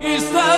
Is that